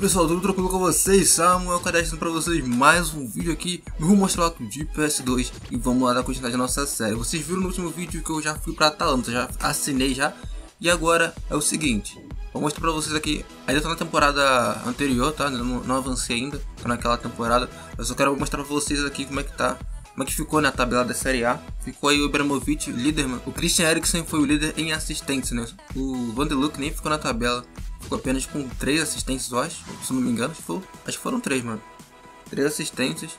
Pessoal, tudo tranquilo com vocês? Samuel Cadastro para vocês mais um vídeo aqui no mostrar de PS2 e vamos lá dar continuidade à nossa série. Vocês viram no último vídeo que eu já fui para Atalanta, já assinei já e agora é o seguinte, vou mostrar para vocês aqui, ainda tô na temporada anterior, tá? Não, não avancei ainda, tô naquela temporada, eu só quero mostrar para vocês aqui como é que tá como é que ficou na tabela da Série A. Ficou aí o Ibrahimovic, líder, mano. O Christian Eriksen foi o líder em assistência, né? O Van nem ficou na tabela. Ficou apenas com 3 assistências, eu acho. Se não me engano, acho que, foi, acho que foram 3, mano. 3 assistências.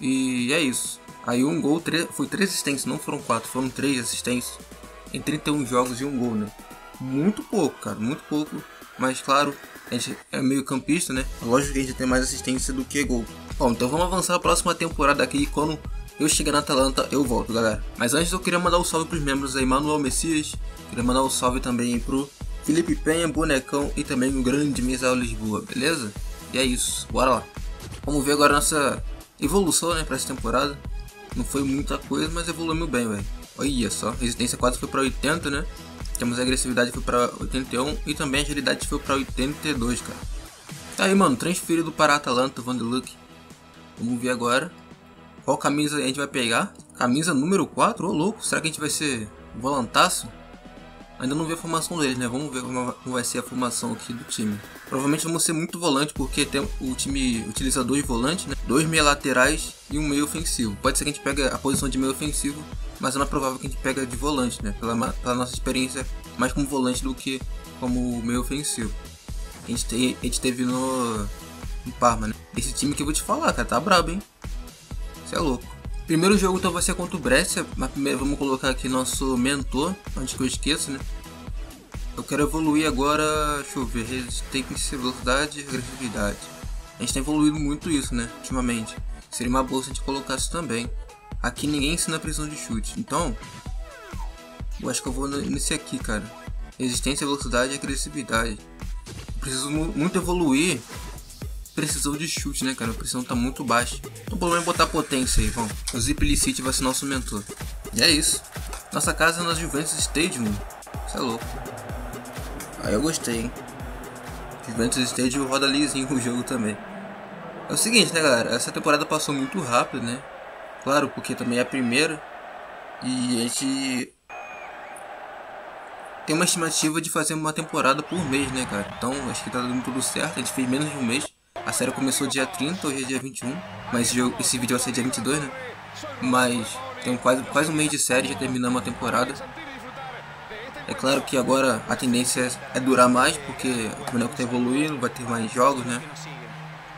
E é isso. Aí um gol, três, foi 3 assistências, não foram 4, foram 3 assistências. Em 31 jogos e um gol, né? Muito pouco, cara, muito pouco. Mas claro, a gente é meio campista, né? Lógico que a gente tem mais assistência do que gol. Bom, então vamos avançar a próxima temporada aqui quando eu chegar na Atalanta, eu volto, galera. Mas antes eu queria mandar um salve pros membros aí, Manuel Messias. Queria mandar um salve também pro Felipe Penha, Bonecão e também o grande Misael Lisboa, beleza? E é isso, bora lá. Vamos ver agora nossa evolução, né, pra essa temporada. Não foi muita coisa, mas evoluiu bem, velho. Olha só, resistência 4 foi pra 80, né? Temos a agressividade foi pra 81 e também a agilidade foi pra 82, cara. Tá aí, mano, transferido para a Atalanta, Van der Luck. Vamos ver agora. Qual camisa a gente vai pegar? Camisa número 4? Ô louco, será que a gente vai ser volantaço? Ainda não vi a formação deles, né? Vamos ver como vai ser a formação aqui do time. Provavelmente vamos ser muito volante, porque tem, o time utiliza dois volantes, né? Dois meia laterais e um meio ofensivo. Pode ser que a gente pegue a posição de meio ofensivo, mas é mais provável que a gente pegue de volante, né? Pela, pela nossa experiência, mais como volante do que como meio ofensivo. A gente, te, a gente teve no, no Parma, né? Esse time que eu vou te falar, cara, tá brabo, hein? É louco. Primeiro jogo então vai ser contra o Brescia, mas primeiro vamos colocar aqui nosso mentor, antes que eu esqueça, né? Eu quero evoluir agora, deixa eu ver, resistência, velocidade e agressividade. A gente tem evoluído muito isso, né, ultimamente. Seria uma boa se a gente colocasse também. Aqui ninguém ensina precisão de chute, então... Eu acho que eu vou nesse aqui, cara. Resistência, velocidade e agressividade. Preciso muito evoluir precisão de chute, né, cara? A precisão tá muito baixa. Então, o problema é botar potência aí, vamos. O Zip Licite vai ser nosso mentor. E é isso. Nossa casa é na Juventus Stadium. Isso é louco. Aí eu gostei, hein? Juventus Stadium roda lisinho o jogo também. É o seguinte, né, galera? Essa temporada passou muito rápido, né? Claro, porque também é a primeira. E a gente tem uma estimativa de fazer uma temporada por mês, né, cara? Então acho que tá dando tudo certo. A gente fez menos de um mês. A série começou dia 30, hoje é dia 21. Mas esse, jogo, esse vídeo vai ser dia 22, né? Mas tem quase, quase um mês de série, já terminamos a temporada. É claro que agora a tendência é durar mais, porque o boneco tá evoluindo, vai ter mais jogos, né?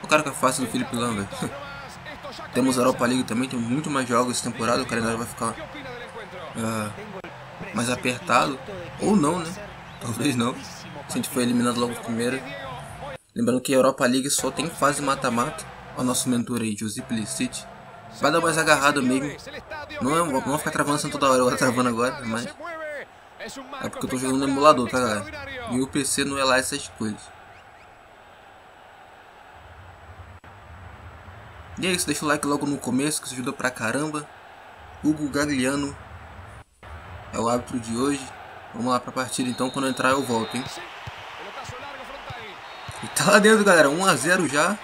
O cara que é fácil do Felipe Lambert. temos a Europa League também, tem muito mais jogos essa temporada, o calendário vai ficar uh, mais apertado. Ou não, né? Talvez não. Se a gente for eliminado logo de primeira. Lembrando que a Europa League só tem fase mata-mata. O nosso mentor aí, Josip Licic. Vai dar mais agarrado mesmo. Não, é, não vou ficar travando assim toda hora, eu vou travando agora, mas... É porque eu tô jogando no emulador, tá galera? E o PC não é lá essas coisas. E é isso, deixa o like logo no começo, que isso ajuda pra caramba. Hugo Gagliano é o árbitro de hoje. Vamos lá pra partida então, quando eu entrar eu volto, hein? E tá lá dentro, galera. 1x0 já.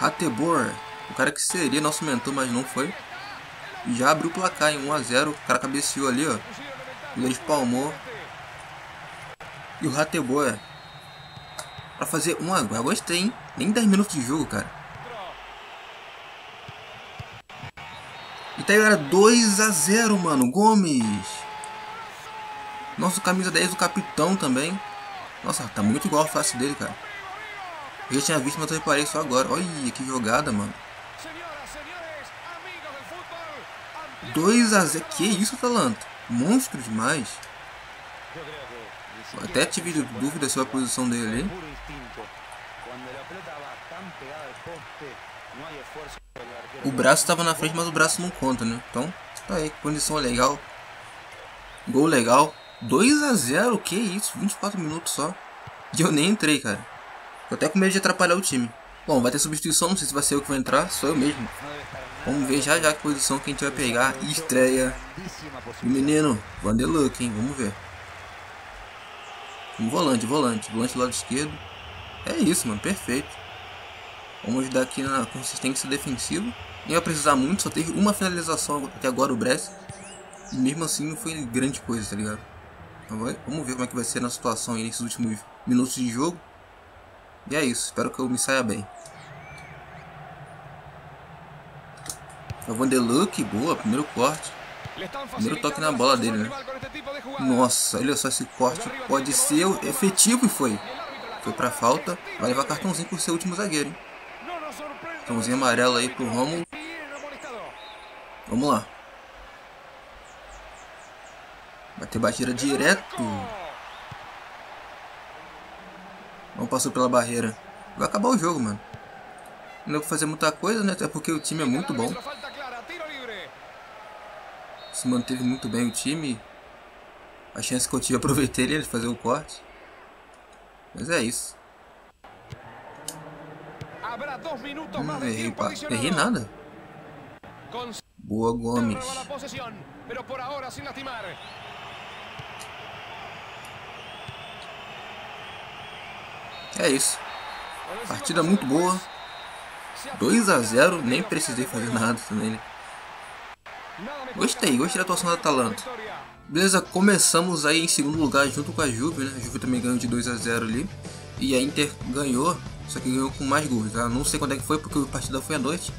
Hatebor. O cara que seria nosso mentor, mas não foi. E já abriu o placar em 1x0. O cara cabeceou ali, ó. O Luiz palmou. E o Hatebor. Pra fazer 1x0. Eu gostei, hein? Nem 10 minutos de jogo, cara. E tá aí, galera. 2x0, mano. Gomes. Nosso camisa 10 do capitão também. Nossa, tá muito igual a face dele, cara. Eu já tinha visto, mas eu reparei só agora. Olha que jogada, mano. 2 a 0 Que isso, Atalanta? Monstro demais. Eu até tive dúvida sobre a posição dele ali. O braço estava na frente, mas o braço não conta, né? Então, tá aí, condição legal. Gol legal. 2 a 0 que isso? 24 minutos só. E eu nem entrei, cara. Tô até com medo de atrapalhar o time. Bom, vai ter substituição, não sei se vai ser eu que vai entrar, sou eu mesmo. Vamos ver já já que posição que a gente vai pegar. Estreia. E menino, Vanderlook, hein? Vamos ver. Um volante, volante. Volante do lado esquerdo. É isso, mano. Perfeito. Vamos ajudar aqui na consistência defensiva. Nem vai precisar muito, só teve uma finalização até agora o Brest. E mesmo assim não foi grande coisa, tá ligado? Vamos ver como é que vai ser na situação aí nesses últimos minutos de jogo. E é isso, espero que eu me saia bem. O Vanderluck, boa, primeiro corte. Primeiro toque na bola dele, né? Nossa, olha só esse corte. Pode ser efetivo e foi. Foi pra falta. Vai levar cartãozinho por ser o último zagueiro, hein? Cartãozinho amarelo aí pro Romulo. Vamos lá. Vai ter batida direto. Não passou pela barreira. Vai acabar o jogo, mano. Não deu pra fazer muita coisa, né? Até porque o time é muito bom. Se manteve muito bem o time. A chance que eu tive, aproveitei ele de fazer o corte. Mas é isso. Hum, errei, pá. errei nada. Boa, Gomes. É isso. Partida muito boa. 2 a 0 nem precisei fazer nada também, né? Gostei, gostei da atuação da Atalanta. Beleza, começamos aí em segundo lugar junto com a Juve, né? A Juve também ganhou de 2 a 0 ali. E a Inter ganhou, só que ganhou com mais gols, tá? Não sei quando é que foi, porque a partida foi à noite.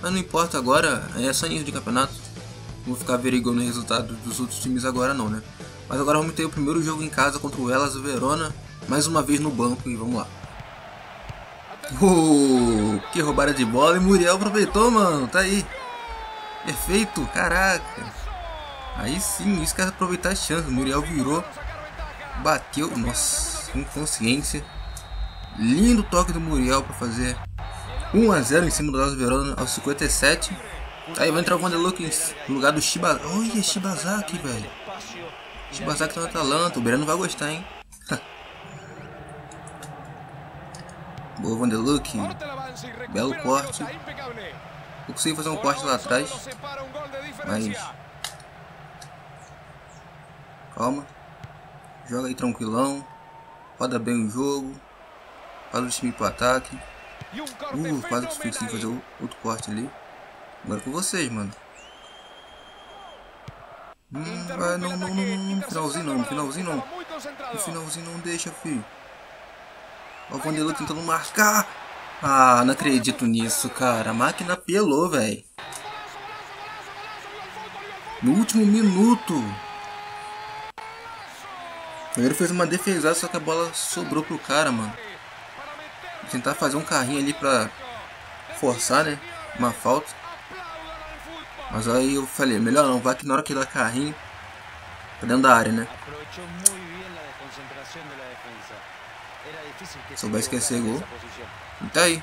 Mas não importa agora, é só início de campeonato. Não vou ficar averiguando o resultado dos outros times agora não, né? Mas agora vamos ter o primeiro jogo em casa contra o Elas Verona. Mais uma vez no banco e vamos lá. Uh, que roubada de bola e Muriel aproveitou, mano. Tá aí. Perfeito, caraca. Aí sim, isso que é aproveitar a chance. Muriel virou, bateu, nossa, com consciência. Lindo toque do Muriel para fazer 1 a 0 em cima do Las Verona aos 57. Aí vai entrar o Vanderlook no lugar do Shiba. Olha, Shibazaki, velho. Shibazaki tá no Atalanta. O Breno vai gostar, hein? Boa, Vanderlook. Belo corte. Eu consegui fazer um corte lá atrás. Mas. Calma. Joga aí tranquilão. Roda bem o jogo. Faz o time pro ataque. Uh, quase que consegui fazer outro corte ali. Agora com vocês, mano. Hum, vai, não, não, não, finalzinho não, finalzinho não. No finalzinho não deixa, filho. O Vanderlei tentando marcar. Ah, não acredito nisso, cara. A máquina pelou, velho. No último minuto. O goleiro fez uma defesa, só que a bola sobrou pro cara, mano. Vou tentar fazer um carrinho ali pra forçar, né? Uma falta. Mas aí eu falei, melhor não, vai que na hora que dá carrinho, tá dentro da área, né? Vai esquecer gol. E tá aí.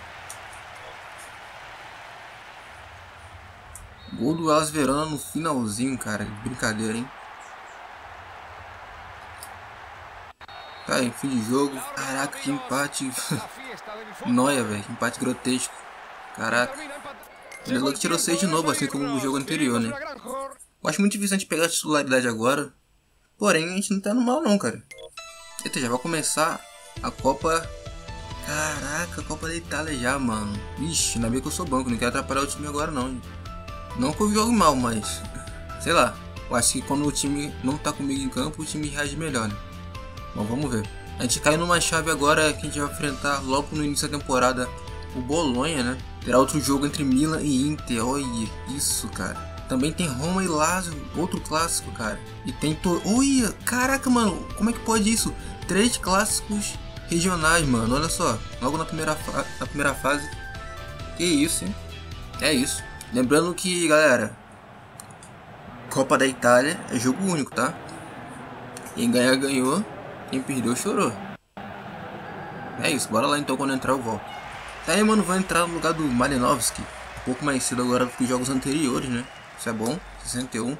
Gol do Elas no finalzinho, cara. Brincadeira, hein? Tá aí, fim de jogo. Caraca, que empate. Noia, velho. Que empate grotesco. Caraca. Ele logo tirou 6 de novo, assim como no jogo anterior, né? Eu acho muito difícil a gente pegar a titularidade agora. Porém, a gente não tá no mal não, cara. Eita, já vai começar a Copa... Caraca, a Copa da Itália já, mano. Ixi, ainda bem que eu sou banco, não quero atrapalhar o time agora não. Não que eu jogue mal, mas... Sei lá. Eu acho que quando o time não tá comigo em campo, o time reage melhor, né? Bom, vamos ver. A gente caiu numa chave agora que a gente vai enfrentar logo no início da temporada o Bolonha, né? Terá outro jogo entre Milan e Inter. Olha isso, cara. Também tem Roma e Lazio, outro clássico, cara. E tem to... Olha, caraca, mano, como é que pode isso? Três clássicos regionais, mano. Olha só, logo na primeira, na primeira fase. Que isso, hein? É isso. Lembrando que, galera, Copa da Itália é jogo único, tá? Quem ganhar, ganhou. Quem perdeu, chorou. É isso, bora lá então quando entrar eu volto. Tá aí, mano, vai entrar no lugar do Malinovski. Um pouco mais cedo agora do que os jogos anteriores, né? Isso é bom, 61.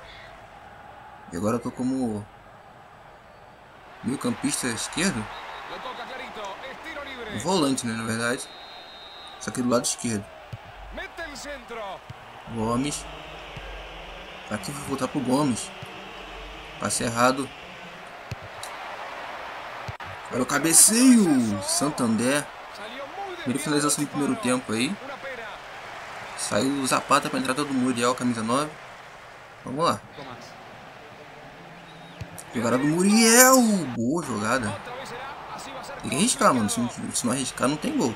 E agora eu tô como meio campista esquerdo. Volante, né, na verdade. Só que do lado esquerdo. Gomes. Aqui vou voltar pro Gomes. Passe errado. Olha o cabeceio. Santander. Primeira finalização do primeiro tempo aí. Saiu o Zapata para entrar todo Muriel, camisa 9. Vamos lá. Jogada do Muriel. Boa jogada. Tem que arriscar, mano. Se se não arriscar, não tem gol.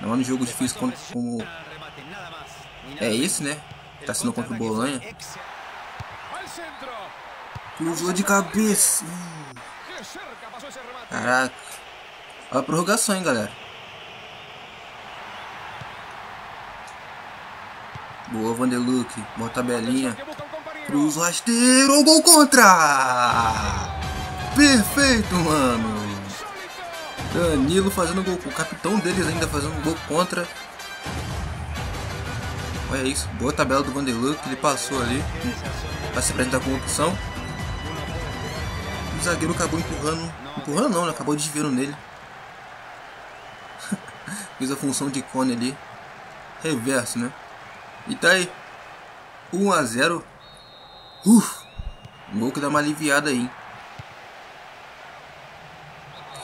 Não é um jogo difícil como, como é esse, né? Tá sendo contra o Bolonha. Cruzou de cabeça. Caraca. Olha a prorrogação, hein, galera. Boa, Vanderluck. Boa tabelinha. Cruz rasteiro. Gol contra! Perfeito, mano. Danilo fazendo gol. O capitão deles ainda fazendo gol contra. Olha isso. Boa tabela do Vanderluck. Ele passou ali. Pra se apresentar com opção. O zagueiro acabou empurrando. Empurrando não, né? Acabou desviando nele. Fez a função de cone ali. Reverso, né? E tá aí. 1 a 0 Uf, um gol que dá uma aliviada aí.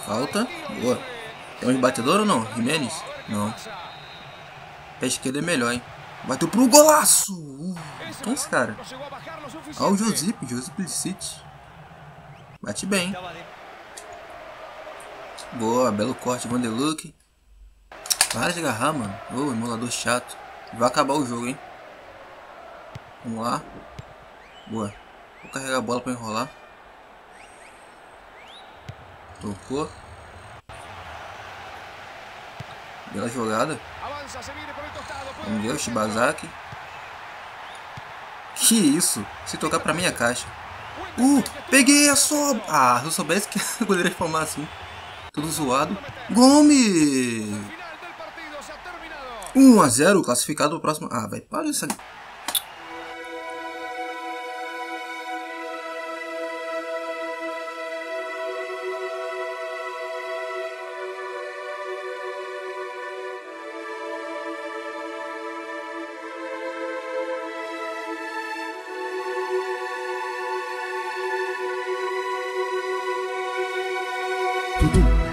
Falta. Boa. Tem um batedor ou não? Jimenez? Não. Pé esquerdo é melhor, hein? Bateu pro golaço! Uh, quem é esse cara? Olha o Josip, Josip City. Bate bem. Boa, belo corte, Vanderlook. Para de agarrar, mano. Ô, oh, emulador chato. Vai acabar o jogo, hein? Vamos lá. Boa. Vou carregar a bola pra enrolar. Tocou. Bela jogada. Vamos ver o Shibazaki. Que isso? Se tocar pra minha caixa. Uh, peguei a sobra. Ah, se eu soubesse que eu poderia formar assim. Tudo zoado. Gomes! 1 a 0 classificado pro próximo. Ah, vai, para isso ali. Tudo.